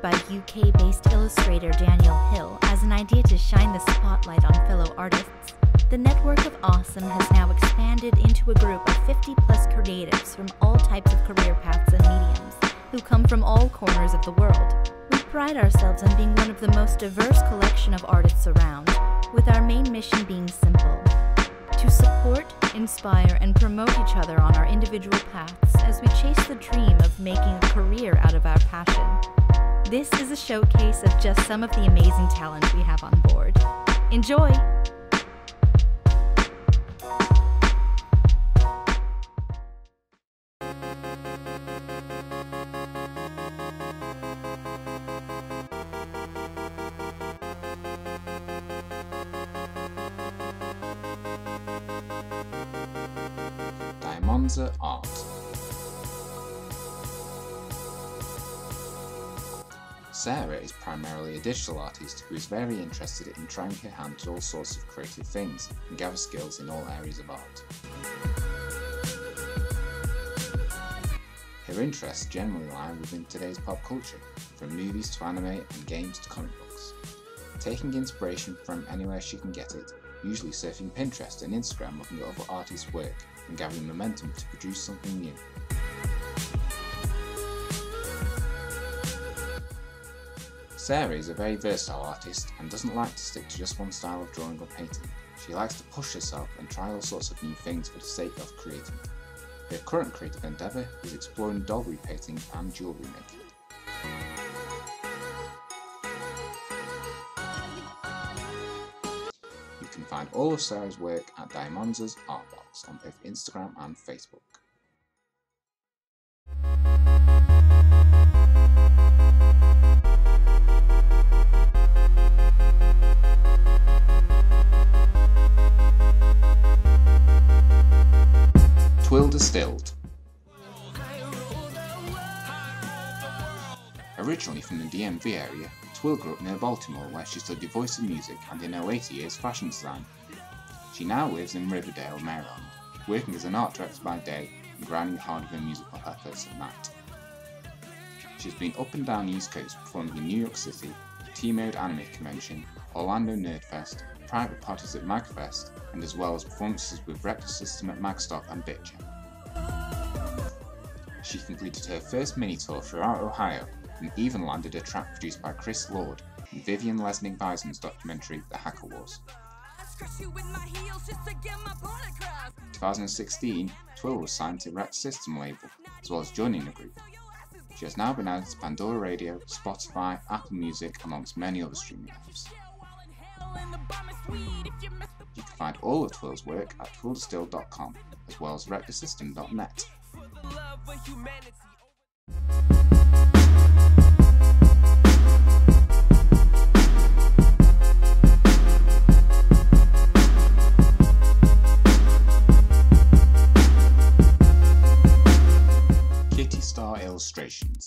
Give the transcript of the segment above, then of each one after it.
by UK based illustrator Daniel Hill as an idea to shine the spotlight on fellow artists, the network of Awesome has now expanded into a group of 50 plus creatives from all types of career paths and mediums who come from all corners of the world. We pride ourselves on being one of the most diverse collection of artists around, with our main mission being simple to support, inspire, and promote each other on our individual paths as we chase the dream of making a career out of our passion. This is a showcase of just some of the amazing talent we have on board. Enjoy! Diamondza Art. Sarah is primarily a digital artist who is very interested in trying her hand at all sorts of creative things and gather skills in all areas of art. Her interests generally lie within today's pop culture, from movies to anime and games to comic books. Taking inspiration from anywhere she can get it, usually surfing Pinterest and Instagram looking at other artists' work and gathering momentum to produce something new. Sarah is a very versatile artist and doesn't like to stick to just one style of drawing or painting. She likes to push herself and try all sorts of new things for the sake of creating. Her current creative endeavour is exploring doll repainting and jewellery making. You can find all of Sarah's work at Diamondza's Artbox on both Instagram and Facebook. Twill Distilled Originally from the DMV area, Twill grew up near Baltimore where she studied voice and music and in her later years fashion design. She now lives in Riverdale, Maryland, working as an art director by day and grinding hard with her musical efforts at night. She's been up and down the East Coast performing in New York City, T-Mode Anime Convention, Orlando Nerdfest, private parties at MagFest, and as well as performances with Wreck the System at Magstock and Bitchin. She completed her first mini tour throughout Ohio and even landed a track produced by Chris Lord in Vivien Lesnik Weisman's documentary The Hacker Wars. 2016, Twill was signed to Wreck the System label, as well as joining the group. She has now been added to Pandora Radio, Spotify, Apple Music, amongst many other streaming apps. You can find all of Twill's work at twilldistilled.com, as well as wreckthesystem.net. Kitty Star Illustrations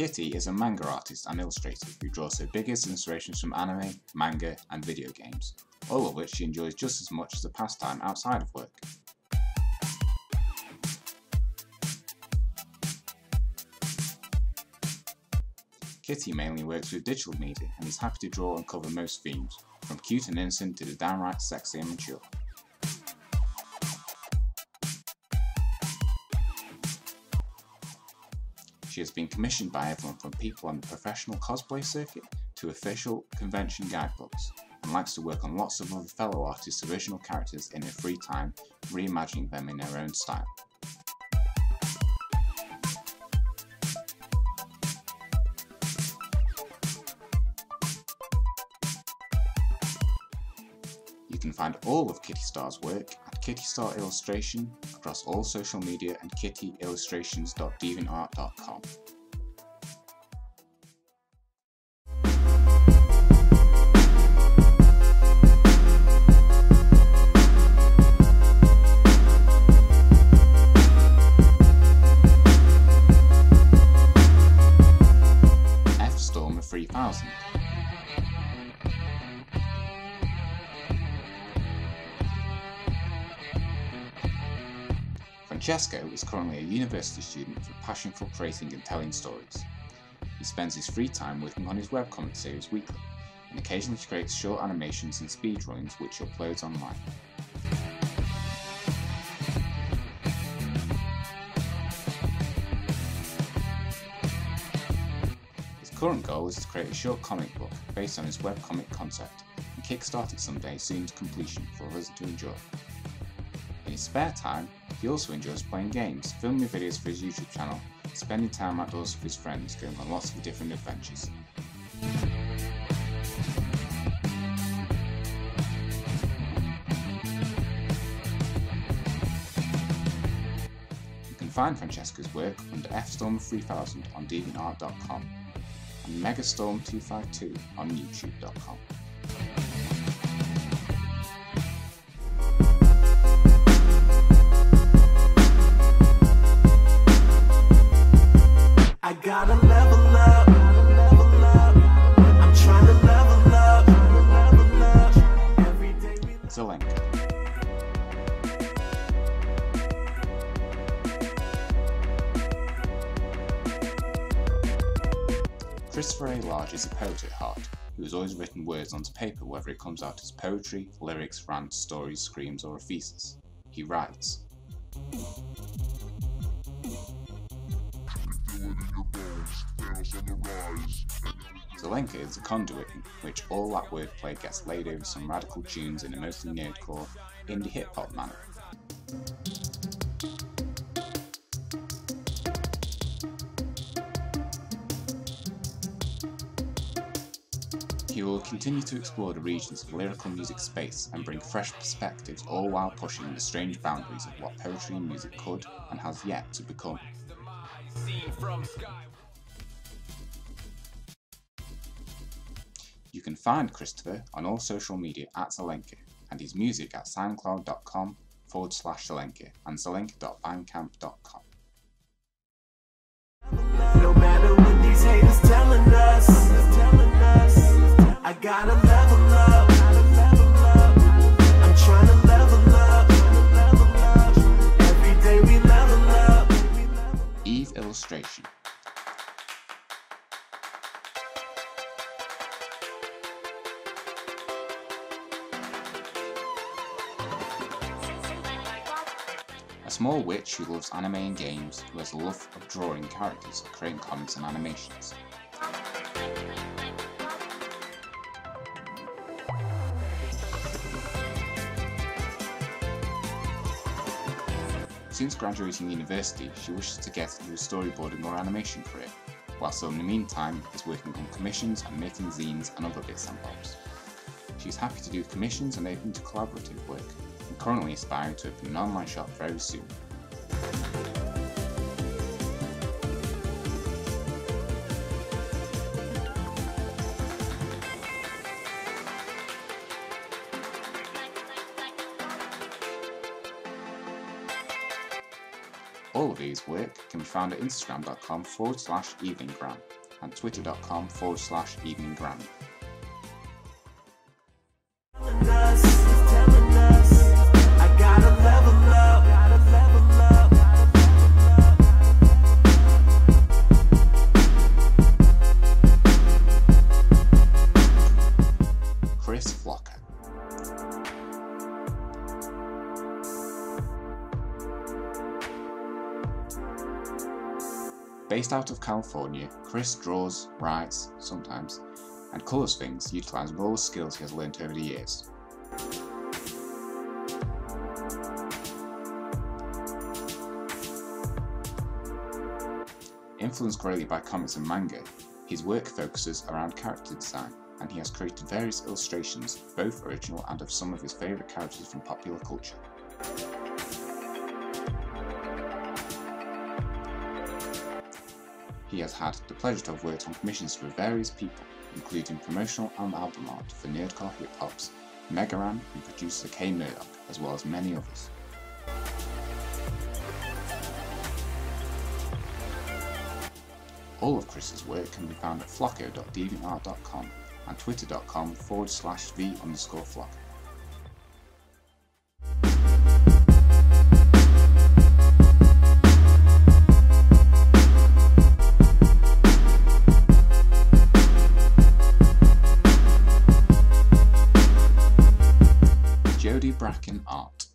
Kitty is a manga artist and illustrator who draws her biggest inspirations from anime, manga, and video games, all of which she enjoys just as much as a pastime outside of work. Kitty mainly works with digital media and is happy to draw and cover most themes, from cute and innocent to the downright sexy and mature. She has been commissioned by everyone from people on the professional cosplay circuit to official convention guidebooks, and likes to work on lots of other fellow artists' original characters in her free time, reimagining them in her own style. You can find all of Kitty Star's work at Kitty Star Illustration across all social media and kittyillustrations.deviantart.com. Francesco is currently a university student with a passion for creating and telling stories. He spends his free time working on his webcomic series weekly, and occasionally creates short animations and speedruns which he uploads online. His current goal is to create a short comic book based on his webcomic concept and kickstart it someday soon to completion for others to enjoy. In his spare time, he also enjoys playing games, filming videos for his YouTube channel, spending time outdoors with his friends, going on lots of different adventures. You can find Francesco's work under fstorm3000 on deviantart.com and megastorm252 on youtube.com. words onto paper whether it comes out as poetry, lyrics, rants, stories, screams, or a thesis. He writes. Zalenka is a conduit in which all that wordplay gets laid over some radical tunes in a mostly nerdcore, indie hip hop manner. He will continue to explore the regions of lyrical music space and bring fresh perspectives, all while pushing the strange boundaries of what poetry and music could and has yet to become. You can find Christopher on all social media at Zalenka and his music at soundcloud.com forward slash Zalenka and zalenka.bandcamp.com. No I gotta level up. I'm trying to level up. Every day we level up. Eve illustration. A small witch who loves anime and games, who has a love of drawing characters, creating comics and animations. Graduating university, she wishes to get into a storyboarding or animation career, whilst in the meantime is working on commissions and making zines and other bits and bobs. She is happy to do commissions and open to collaborative work, and currently aspiring to open an online shop very soon. All work can be found at instagram.com forward slash eveningram and twitter.com forward slash eveningram. Based out of California, Chris draws, writes, sometimes, and colours things utilising all the skills he has learnt over the years. Influenced greatly by comics and manga, his work focuses around character design, and he has created various illustrations, both original and of some of his favourite characters from popular culture. He has had the pleasure to have worked on commissions for various people, including promotional and album art for Nerdcore Hip Hop's Mega Ran and producer K Murdock, as well as many others. All of Chris's work can be found at flocco.deviantart.com and twitter.com forward slash v underscore flock. Bracken Art.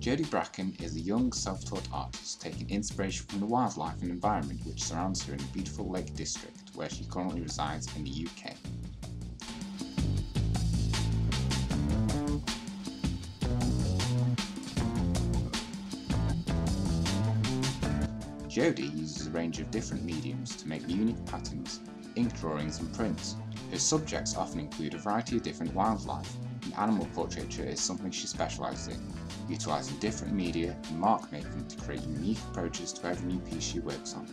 Jodie Bracken is a young self-taught artist taking inspiration from the wildlife and environment which surrounds her in the beautiful Lake District where she currently resides in the UK. Jodie uses a range of different mediums to make unique patterns, ink drawings and prints. Her subjects often include a variety of different wildlife, and animal portraiture is something she specialises in, utilising different media and mark making to create unique approaches to every new piece she works on.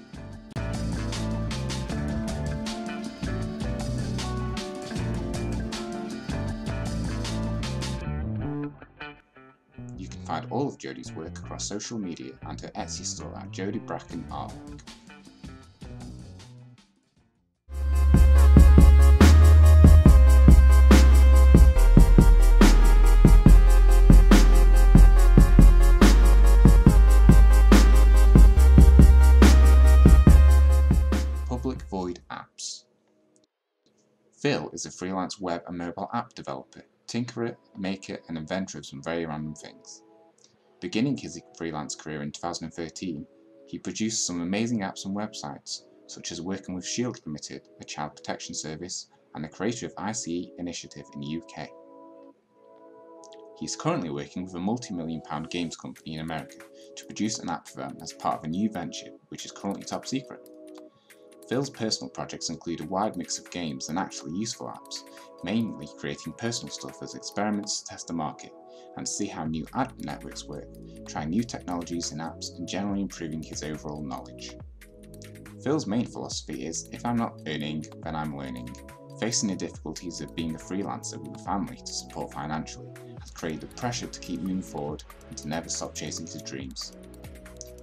You can find all of Jodie's work across social media and her Etsy store at Jodie Bracken Artwork. Is a freelance web and mobile app developer, tinkerer, maker and inventor of some very random things. Beginning his freelance career in 2013, he produced some amazing apps and websites, such as working with Shield Limited, a child protection service, and the creator of ICE Initiative in the UK. He is currently working with a multi-million pound games company in America to produce an app for them as part of a new venture which is currently top secret. Phil's personal projects include a wide mix of games and actually useful apps, mainly creating personal stuff as experiments to test the market and see how new ad networks work, trying new technologies in apps and generally improving his overall knowledge. Phil's main philosophy is if I'm not earning, then I'm learning. Facing the difficulties of being a freelancer with a family to support financially has created the pressure to keep moving forward and to never stop chasing his dreams.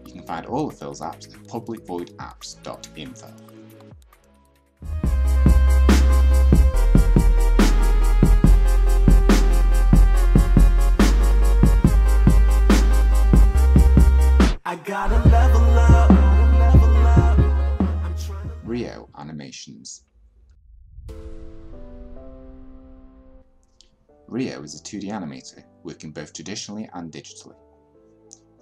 You can find all of Phil's apps at publicvoidapps.info. Animations. Rio is a 2D animator, working both traditionally and digitally.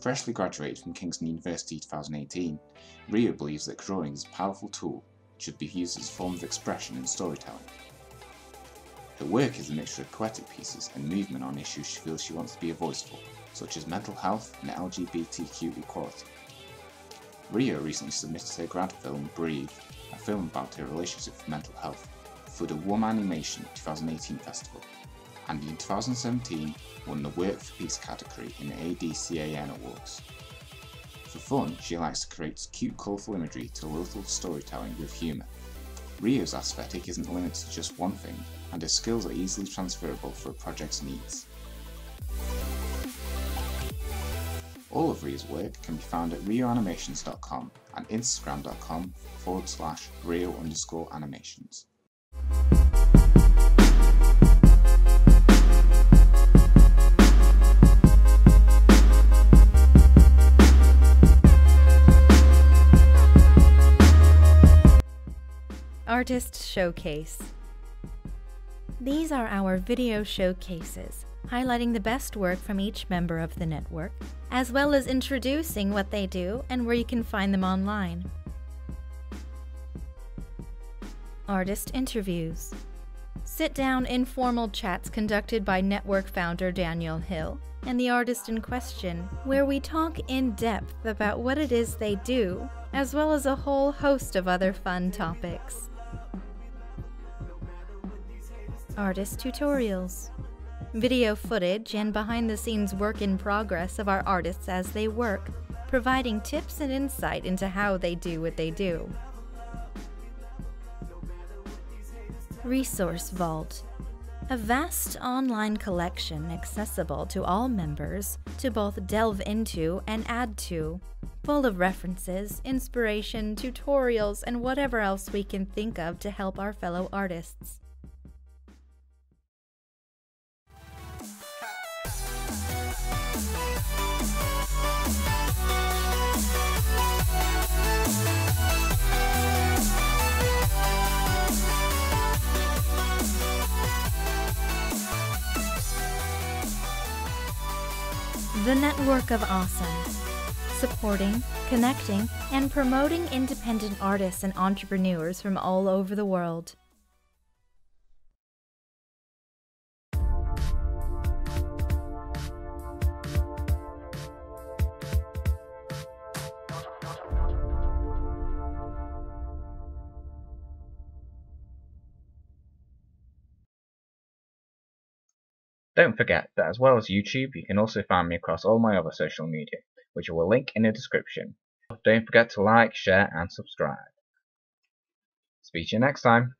Freshly graduated from Kingston University 2018, Rio believes that drawing is a powerful tool that should be used as a form of expression and storytelling. Her work is a mixture of poetic pieces and movement on issues she feels she wants to be a voice for, such as mental health and LGBTQ equality. Rio recently submitted her grad film Breathe, a film about her relationship with mental health, for the Womanimation 2018 festival, and in 2017 won the Work for Peace category in the ADCAN Awards. For fun, she likes to create cute colourful imagery to little storytelling with humour. Rio's aesthetic isn't limited to just one thing, and her skills are easily transferable for a project's needs. All of Rio's work can be found at rioanimations.com and instagram.com forward slash rio underscore animations. Artist Showcase. These are our video showcases, highlighting the best work from each member of the network, as well as introducing what they do and where you can find them online. Artist Interviews. Sit down informal chats conducted by network founder Daniel Hill and the artist in question, where we talk in depth about what it is they do, as well as a whole host of other fun topics. Artist tutorials. Video footage and behind the scenes work in progress of our artists as they work, providing tips and insight into how they do what they do. Resource Vault. A vast online collection accessible to all members to both delve into and add to, full of references, inspiration, tutorials, and whatever else we can think of to help our fellow artists. The network of awesome. Supporting, connecting, and promoting independent artists and entrepreneurs from all over the world. Don't forget that as well as YouTube, you can also find me across all my other social media, which I will link in the description. Don't forget to like, share and subscribe. Speak to you next time.